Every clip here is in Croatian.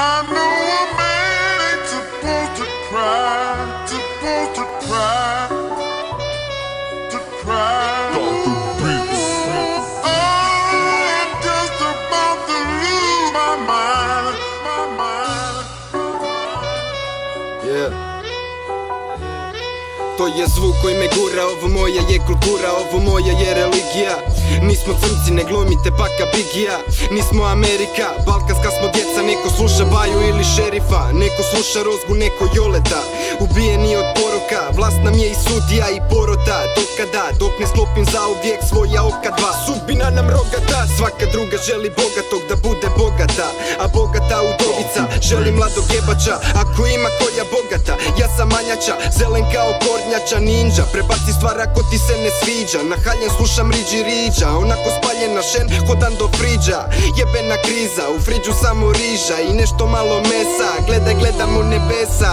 I To je zvuk koji me gura, ovo moja je kultura, ovo moja je religija. Nismo crnci, ne glumite baka bigija. Nismo Amerika, balkanska smo djeca Neko sluša baju ili šerifa. Neko sluša rozgu, neko joleta. Ubijeni od poroka, vlast nam je i sudija i porota. Dok kada, dok ne sklopim zauvijek svoja oka dva. Sudbina nam rogata, svaka druga želi bogatog da bude bogata. A bogata udovica, želi mladog jebača Ako ima koja bogata, ja sam manjača Zelen kao kornjača ninja. Prebaci stvar ako ti se ne sviđa. Na haljen slušam riđi riđa Onako spaljena šen, hodan do friđa. Jebena kriza, u friđu samo riža I nešto malo mesa, gledaj gledam u nebesa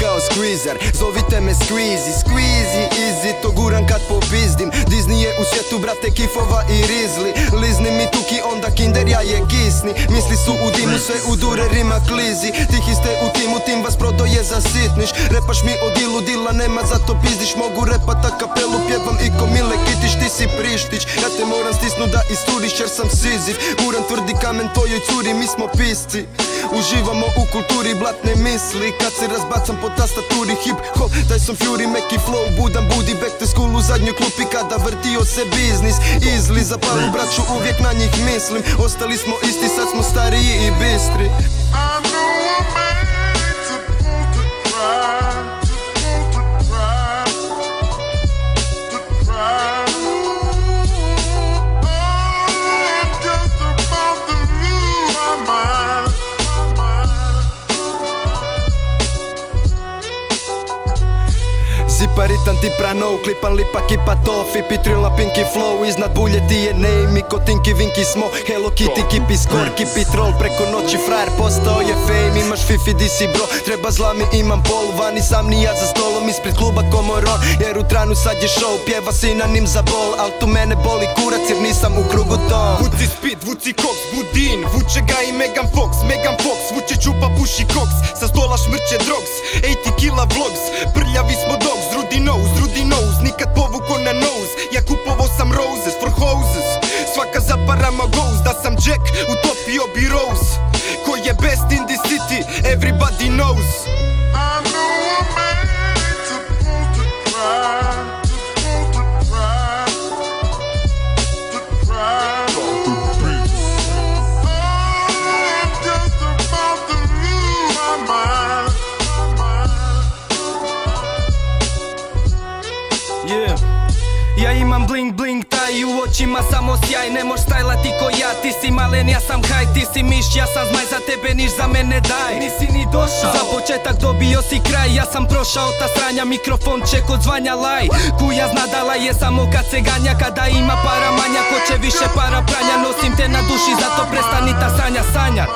kao squeezer. Zovite me squeezy, squeezy, easy To guram kad popizdim Disney je u svijetu brate kifova i rizli. Lizni mi tuki onda kinder ja je kisni. Misli su u dimu sve u dure rima klizi. Tihi ste u timu tim vas prodoje za sitniš. Repaš mi o dilu dila nema zato pizdiš. Mogu repat a kapelu pjevam i ko Mile Kitić Ti si prištić. Ja te moram stisnut da isturiš jer sam sizif Guram tvrdi kamen tvojoj curi mi smo pisci Uživamo u kulturi blatne misli. Kad se razbacam po tastaturi hip hop Daj sam fury, meki flow, budan budi back to school u zadnjoj klupi Kada vrtio se biznis. Izli za paru braću uvijek na njih mislim. Ostali smo isti, sad smo stariji i bistri Ziparitan ti prano, klipan lipa kipa tofi Pitrila pinky flow, iznad bulje ti je name. Ko tinky vinky smo, Hello Kitty kipi skor Kipi troll, preko noći frajer postao je fame Imaš fifi di si bro, treba zlami imam pol Vani sam ni ja za stolom ispred kluba komoron Jer u tranu sad je show, pjeva sinanim za bol Al tu mene boli kurac jer nisam u krugu tom Vuci speed, vuci koks, budin. Vuče ga i Megan Fox, Megan Fox. Vuče čupa, puši koks. Sa stola šmrče drogs 80 kila vlogs. Prljavi smo dogs, Rudy nose, Rudy nose. Nikad povuko na nose. Ja kupovo sam roses for hoses. Svaka zaparama goes Da sam Jack, utopio bi Rose. Ko je best in the city, everybody knows i u očima samo sjaj Ne moš stajlati ko ja, ti si malen, ja sam haj Ti si miš, ja sam zmaj, za tebe niš za mene daj. Nisi ni došao. Za početak dobio si kraj, ja sam prošao ta stranja Mikrofon ček od zvanja laj. Kuja znadala je samo kad se ganja Kada ima para manja, ko će više para pranja. Nosim te na duši, zato prestani ta sanja sanjat